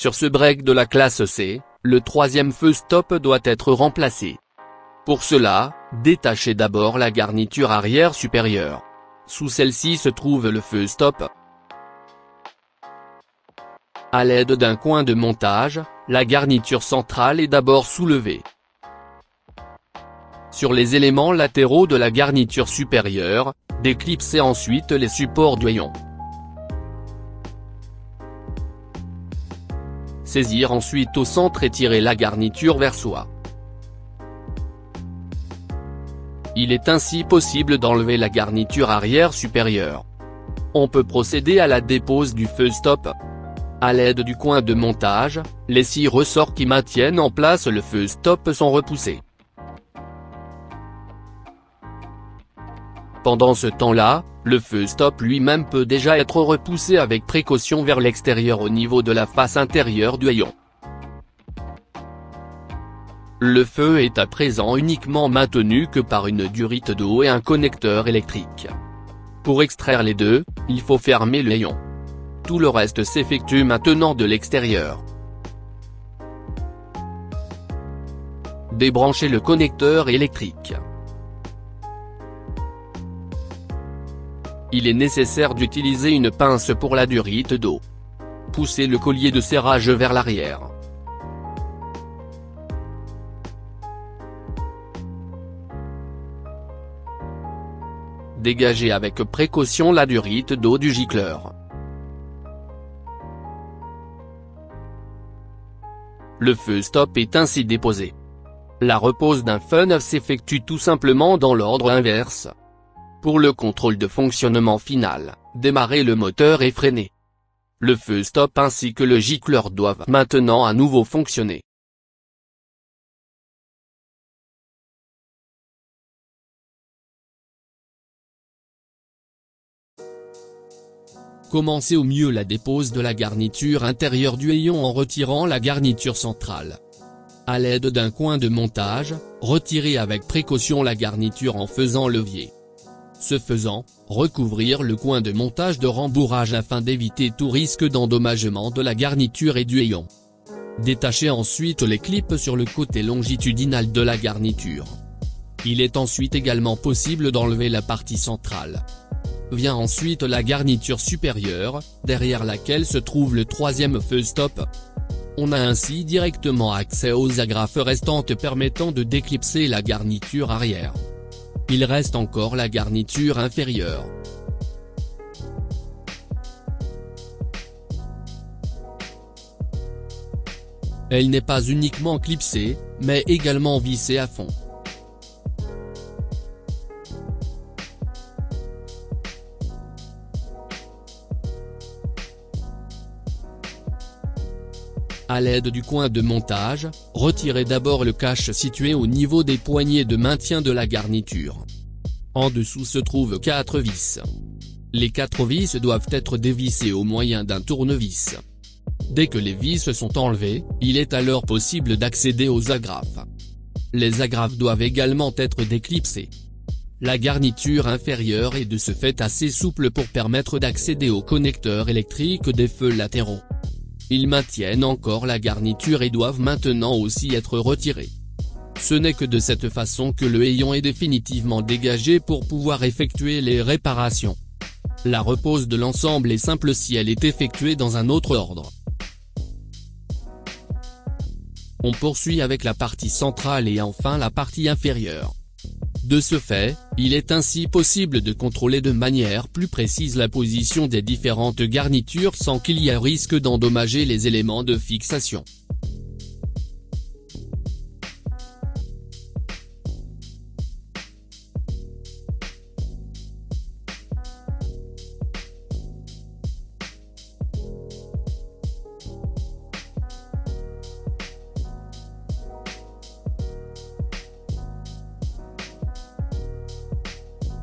Sur ce break de la classe C, le troisième feu stop doit être remplacé. Pour cela, détachez d'abord la garniture arrière supérieure. Sous celle-ci se trouve le feu stop. À l'aide d'un coin de montage, la garniture centrale est d'abord soulevée. Sur les éléments latéraux de la garniture supérieure, déclipsez ensuite les supports d'oyon. Saisir ensuite au centre et tirer la garniture vers soi. Il est ainsi possible d'enlever la garniture arrière supérieure. On peut procéder à la dépose du feu stop. À l'aide du coin de montage, les six ressorts qui maintiennent en place le feu stop sont repoussés. Pendant ce temps-là, le feu stop lui-même peut déjà être repoussé avec précaution vers l'extérieur au niveau de la face intérieure du haillon. Le feu est à présent uniquement maintenu que par une durite d'eau et un connecteur électrique. Pour extraire les deux, il faut fermer le haillon. Tout le reste s'effectue maintenant de l'extérieur. Débranchez le connecteur électrique. Il est nécessaire d'utiliser une pince pour la durite d'eau. Poussez le collier de serrage vers l'arrière. Dégagez avec précaution la durite d'eau du gicleur. Le feu stop est ainsi déposé. La repose d'un fun s'effectue tout simplement dans l'ordre inverse. Pour le contrôle de fonctionnement final, démarrer le moteur et freiner. Le feu stop ainsi que le gicleur doivent maintenant à nouveau fonctionner. Commencez au mieux la dépose de la garniture intérieure du haillon en retirant la garniture centrale. À l'aide d'un coin de montage, retirez avec précaution la garniture en faisant levier. Ce faisant, recouvrir le coin de montage de rembourrage afin d'éviter tout risque d'endommagement de la garniture et du haillon. Détachez ensuite les clips sur le côté longitudinal de la garniture. Il est ensuite également possible d'enlever la partie centrale. Vient ensuite la garniture supérieure, derrière laquelle se trouve le troisième feu stop. On a ainsi directement accès aux agrafes restantes permettant de déclipser la garniture arrière. Il reste encore la garniture inférieure. Elle n'est pas uniquement clipsée, mais également vissée à fond. À l'aide du coin de montage, retirez d'abord le cache situé au niveau des poignées de maintien de la garniture. En dessous se trouvent 4 vis. Les 4 vis doivent être dévissées au moyen d'un tournevis. Dès que les vis sont enlevées, il est alors possible d'accéder aux agrafes. Les agrafes doivent également être déclipsées. La garniture inférieure est de ce fait assez souple pour permettre d'accéder au connecteur électrique des feux latéraux. Ils maintiennent encore la garniture et doivent maintenant aussi être retirés. Ce n'est que de cette façon que le haillon est définitivement dégagé pour pouvoir effectuer les réparations. La repose de l'ensemble est simple si elle est effectuée dans un autre ordre. On poursuit avec la partie centrale et enfin la partie inférieure. De ce fait, il est ainsi possible de contrôler de manière plus précise la position des différentes garnitures sans qu'il y ait risque d'endommager les éléments de fixation.